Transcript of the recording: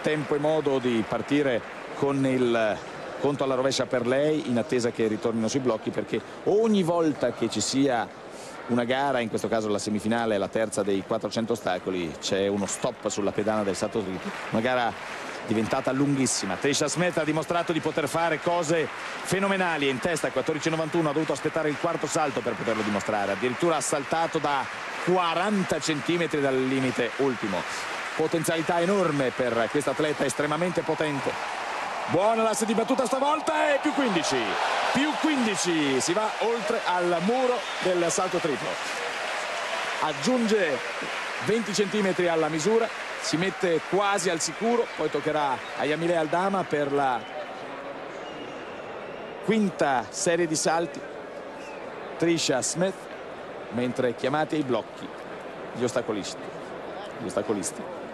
tempo e modo di partire con il conto alla rovescia per lei in attesa che ritornino sui blocchi perché ogni volta che ci sia una gara, in questo caso la semifinale, la terza dei 400 ostacoli, c'è uno stop sulla pedana del salto triplo. Una gara diventata lunghissima. Trisha Smith ha dimostrato di poter fare cose fenomenali. In testa 14,91 ha dovuto aspettare il quarto salto per poterlo dimostrare. Addirittura ha saltato da 40 centimetri dal limite ultimo potenzialità enorme per questo atleta estremamente potente. Buona l'asse di battuta stavolta e più 15 più 15 si va oltre al muro del salto triplo. Aggiunge 20 centimetri alla misura. Si mette quasi al sicuro. Poi toccherà a Yamile Aldama per la quinta serie di salti. Trisha Smith mentre chiamati ai blocchi. Gli ostacolisti. Gli ostacolisti